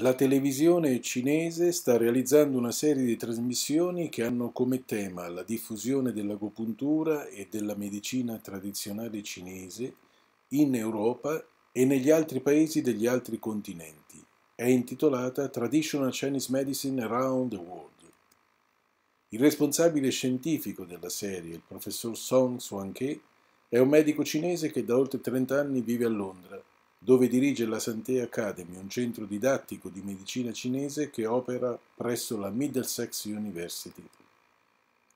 La televisione cinese sta realizzando una serie di trasmissioni che hanno come tema la diffusione dell'agopuntura e della medicina tradizionale cinese in Europa e negli altri paesi degli altri continenti. È intitolata Traditional Chinese Medicine Around the World. Il responsabile scientifico della serie, il professor Song Suan-Ke, è un medico cinese che da oltre 30 anni vive a Londra dove dirige la Santé Academy, un centro didattico di medicina cinese che opera presso la Middlesex University.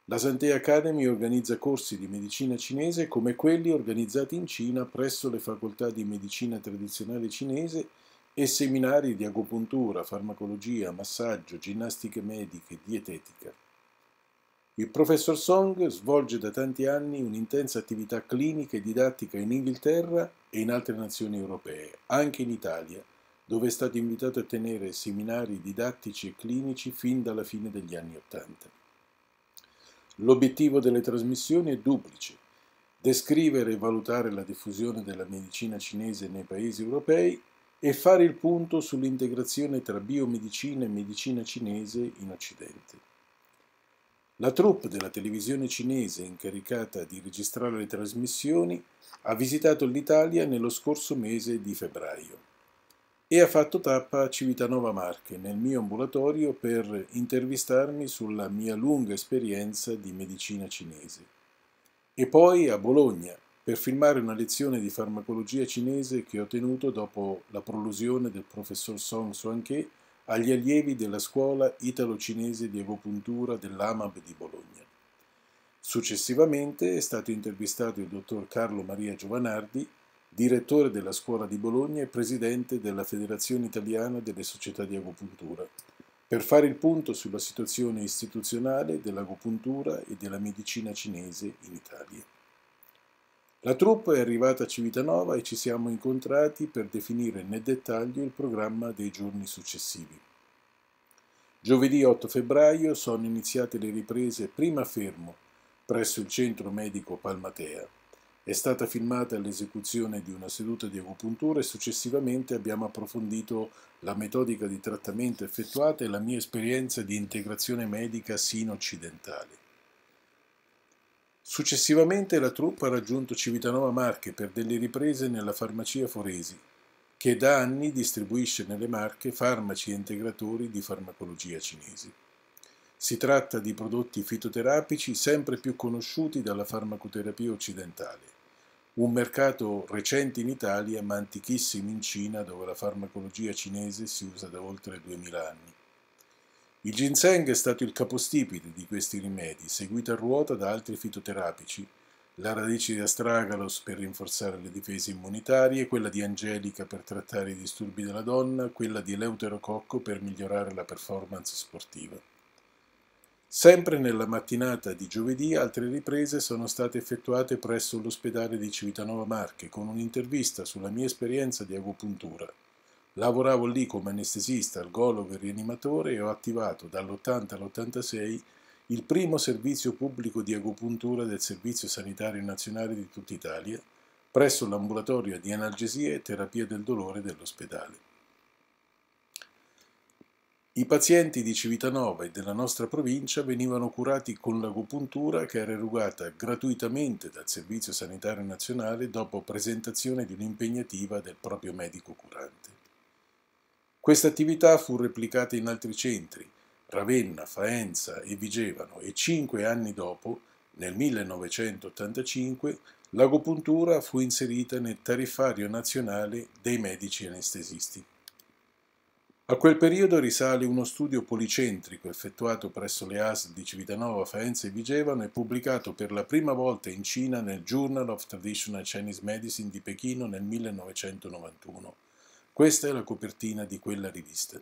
La Santé Academy organizza corsi di medicina cinese come quelli organizzati in Cina presso le facoltà di medicina tradizionale cinese e seminari di agopuntura, farmacologia, massaggio, ginnastiche mediche, dietetica. Il professor Song svolge da tanti anni un'intensa attività clinica e didattica in Inghilterra e in altre nazioni europee, anche in Italia, dove è stato invitato a tenere seminari didattici e clinici fin dalla fine degli anni Ottanta. L'obiettivo delle trasmissioni è duplice, descrivere e valutare la diffusione della medicina cinese nei paesi europei e fare il punto sull'integrazione tra biomedicina e medicina cinese in Occidente. La troupe della televisione cinese incaricata di registrare le trasmissioni ha visitato l'Italia nello scorso mese di febbraio e ha fatto tappa a Civitanova Marche nel mio ambulatorio per intervistarmi sulla mia lunga esperienza di medicina cinese. E poi a Bologna per filmare una lezione di farmacologia cinese che ho tenuto dopo la prolusione del professor Song Suan-Ke agli allievi della scuola italo-cinese di agopuntura dell'AMAB di Bologna. Successivamente è stato intervistato il dottor Carlo Maria Giovanardi, direttore della scuola di Bologna e presidente della Federazione Italiana delle Società di Agopuntura, per fare il punto sulla situazione istituzionale dell'agopuntura e della medicina cinese in Italia. La troupe è arrivata a Civitanova e ci siamo incontrati per definire nel dettaglio il programma dei giorni successivi. Giovedì 8 febbraio sono iniziate le riprese prima fermo presso il centro medico Palmatea. È stata filmata l'esecuzione di una seduta di agopuntura e successivamente abbiamo approfondito la metodica di trattamento effettuata e la mia esperienza di integrazione medica sino-occidentale. Successivamente la troupe ha raggiunto Civitanova Marche per delle riprese nella farmacia Foresi, che da anni distribuisce nelle Marche farmaci integratori di farmacologia cinesi. Si tratta di prodotti fitoterapici sempre più conosciuti dalla farmacoterapia occidentale, un mercato recente in Italia ma antichissimo in Cina dove la farmacologia cinese si usa da oltre 2000 anni. Il ginseng è stato il capostipite di questi rimedi, seguito a ruota da altri fitoterapici, la radice di astragalos per rinforzare le difese immunitarie, quella di angelica per trattare i disturbi della donna, quella di eleuterococco per migliorare la performance sportiva. Sempre nella mattinata di giovedì altre riprese sono state effettuate presso l'ospedale di Civitanova Marche con un'intervista sulla mia esperienza di agopuntura Lavoravo lì come anestesista, algologo e rianimatore e ho attivato dall'80 all'86 il primo servizio pubblico di agopuntura del Servizio Sanitario Nazionale di tutta Italia presso l'ambulatorio di analgesia e terapia del dolore dell'ospedale. I pazienti di Civitanova e della nostra provincia venivano curati con l'agopuntura che era erogata gratuitamente dal Servizio Sanitario Nazionale dopo presentazione di un'impegnativa del proprio medico curante. Questa attività fu replicata in altri centri, Ravenna, Faenza e Vigevano, e cinque anni dopo, nel 1985, l'agopuntura fu inserita nel tariffario nazionale dei medici anestesisti. A quel periodo risale uno studio policentrico effettuato presso le AS di Civitanova, Faenza e Vigevano e pubblicato per la prima volta in Cina nel Journal of Traditional Chinese Medicine di Pechino nel 1991. Questa è la copertina di quella rivista.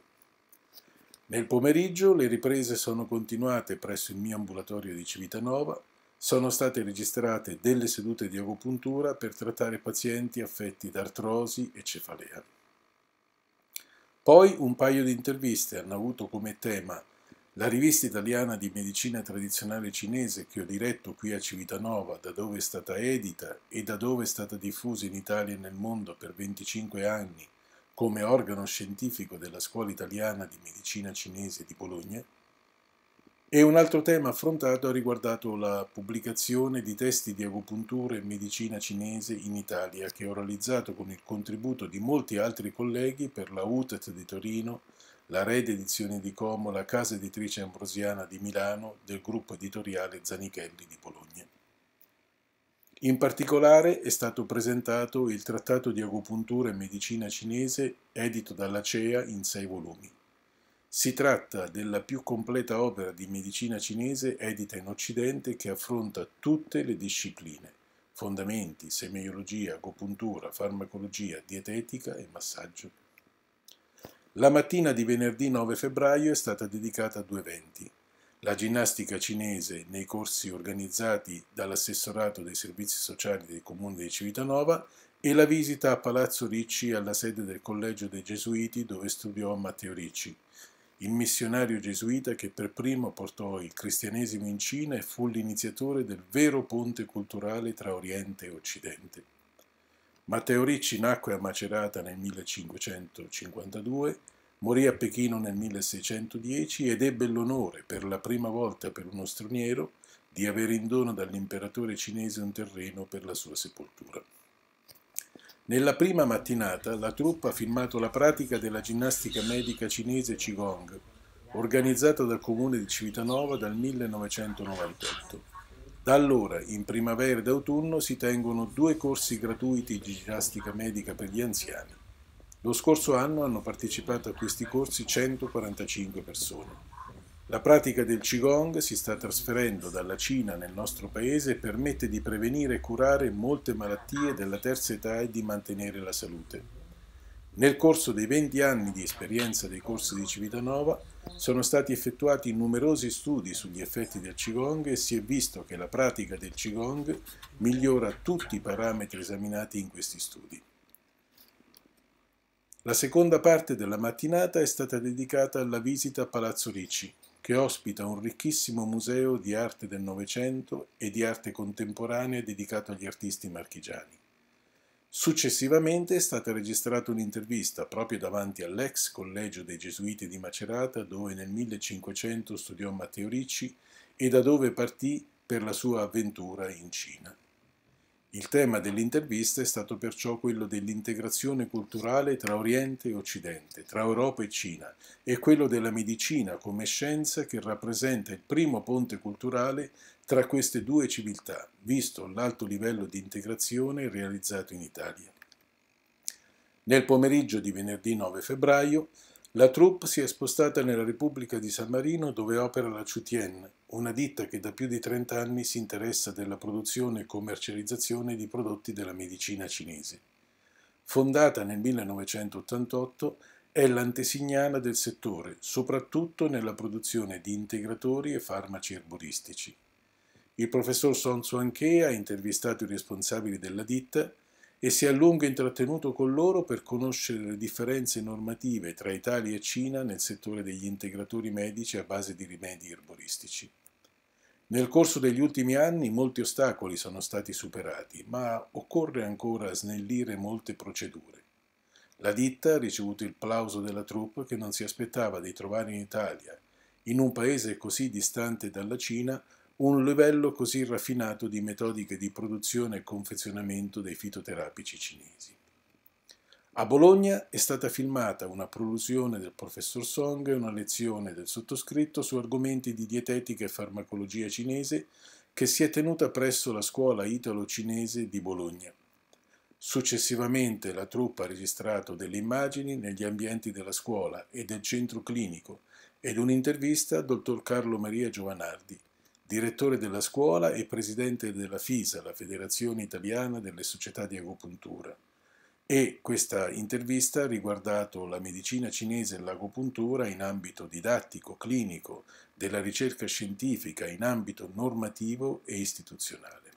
Nel pomeriggio le riprese sono continuate presso il mio ambulatorio di Civitanova, sono state registrate delle sedute di agopuntura per trattare pazienti affetti da artrosi e cefalea. Poi un paio di interviste hanno avuto come tema la rivista italiana di medicina tradizionale cinese che ho diretto qui a Civitanova, da dove è stata edita e da dove è stata diffusa in Italia e nel mondo per 25 anni come organo scientifico della Scuola Italiana di Medicina Cinese di Bologna, e un altro tema affrontato ha riguardato la pubblicazione di testi di agopuntura e medicina cinese in Italia, che ho realizzato con il contributo di molti altri colleghi per la UTET di Torino, la Red Edizioni di Como, la casa editrice ambrosiana di Milano, del gruppo editoriale Zanichelli di Bologna. In particolare è stato presentato il Trattato di agopuntura e medicina cinese edito dalla CEA in sei volumi. Si tratta della più completa opera di medicina cinese edita in Occidente che affronta tutte le discipline, fondamenti, semiologia, agopuntura, farmacologia, dietetica e massaggio. La mattina di venerdì 9 febbraio è stata dedicata a due eventi. La ginnastica cinese nei corsi organizzati dall'assessorato dei servizi sociali del comune di Civitanova e la visita a Palazzo Ricci alla sede del collegio dei Gesuiti dove studiò Matteo Ricci, il missionario gesuita che per primo portò il cristianesimo in Cina e fu l'iniziatore del vero ponte culturale tra Oriente e Occidente. Matteo Ricci nacque a Macerata nel 1552, morì a Pechino nel 1610 ed ebbe l'onore, per la prima volta per uno straniero, di avere in dono dall'imperatore cinese un terreno per la sua sepoltura. Nella prima mattinata la troupe ha filmato la pratica della ginnastica medica cinese Qigong, organizzata dal comune di Civitanova dal 1998. Da allora, in primavera ed autunno, si tengono due corsi gratuiti di ginnastica medica per gli anziani. Lo scorso anno hanno partecipato a questi corsi 145 persone. La pratica del Qigong si sta trasferendo dalla Cina nel nostro paese e permette di prevenire e curare molte malattie della terza età e di mantenere la salute. Nel corso dei 20 anni di esperienza dei corsi di Civitanova sono stati effettuati numerosi studi sugli effetti del Qigong e si è visto che la pratica del Qigong migliora tutti i parametri esaminati in questi studi. La seconda parte della mattinata è stata dedicata alla visita a Palazzo Ricci, che ospita un ricchissimo museo di arte del Novecento e di arte contemporanea dedicato agli artisti marchigiani. Successivamente è stata registrata un'intervista proprio davanti all'ex collegio dei Gesuiti di Macerata, dove nel 1500 studiò Matteo Ricci e da dove partì per la sua avventura in Cina. Il tema dell'intervista è stato perciò quello dell'integrazione culturale tra Oriente e Occidente, tra Europa e Cina, e quello della medicina come scienza che rappresenta il primo ponte culturale tra queste due civiltà, visto l'alto livello di integrazione realizzato in Italia. Nel pomeriggio di venerdì 9 febbraio la troupe si è spostata nella Repubblica di San Marino dove opera la Chutien, una ditta che da più di 30 anni si interessa della produzione e commercializzazione di prodotti della medicina cinese. Fondata nel 1988, è l'antesignana del settore, soprattutto nella produzione di integratori e farmaci erboristici. Il professor Son Suanche ha intervistato i responsabili della ditta e si è a lungo intrattenuto con loro per conoscere le differenze normative tra Italia e Cina nel settore degli integratori medici a base di rimedi erboristici. Nel corso degli ultimi anni molti ostacoli sono stati superati, ma occorre ancora snellire molte procedure. La ditta ha ricevuto il plauso della troupe che non si aspettava di trovare in Italia, in un paese così distante dalla Cina, un livello così raffinato di metodiche di produzione e confezionamento dei fitoterapici cinesi. A Bologna è stata filmata una prolusione del professor Song e una lezione del sottoscritto su argomenti di dietetica e farmacologia cinese che si è tenuta presso la scuola italo-cinese di Bologna. Successivamente la troupe ha registrato delle immagini negli ambienti della scuola e del centro clinico ed un'intervista al dottor Carlo Maria Giovanardi, direttore della scuola e presidente della FISA, la Federazione Italiana delle Società di Agopuntura. E questa intervista ha riguardato la medicina cinese e l'agopuntura in ambito didattico, clinico, della ricerca scientifica, in ambito normativo e istituzionale.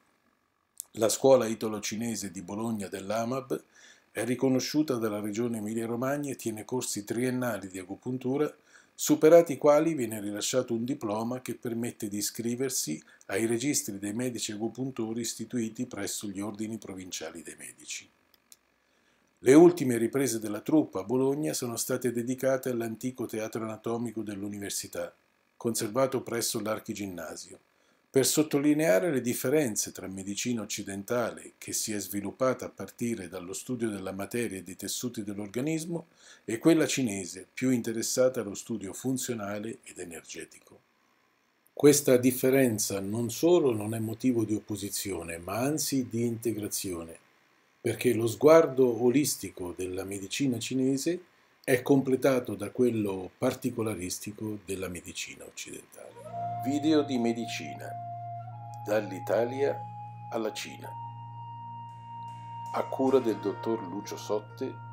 La scuola italo-cinese di Bologna dell'AMAB è riconosciuta dalla regione Emilia-Romagna e tiene corsi triennali di agopuntura superati i quali viene rilasciato un diploma che permette di iscriversi ai registri dei medici agopuntori istituiti presso gli ordini provinciali dei medici. Le ultime riprese della truppa a Bologna sono state dedicate all'antico teatro anatomico dell'università, conservato presso l'Archiginnasio, per sottolineare le differenze tra medicina occidentale, che si è sviluppata a partire dallo studio della materia e dei tessuti dell'organismo, e quella cinese, più interessata allo studio funzionale ed energetico. Questa differenza non solo non è motivo di opposizione, ma anzi di integrazione, perché lo sguardo olistico della medicina cinese è completato da quello particolaristico della medicina occidentale. Video di medicina dall'Italia alla Cina a cura del dottor Lucio Sotte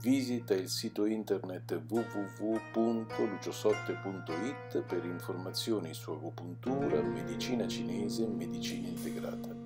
Visita il sito internet www.luciosotte.it per informazioni su agopuntura, medicina cinese e medicina integrata.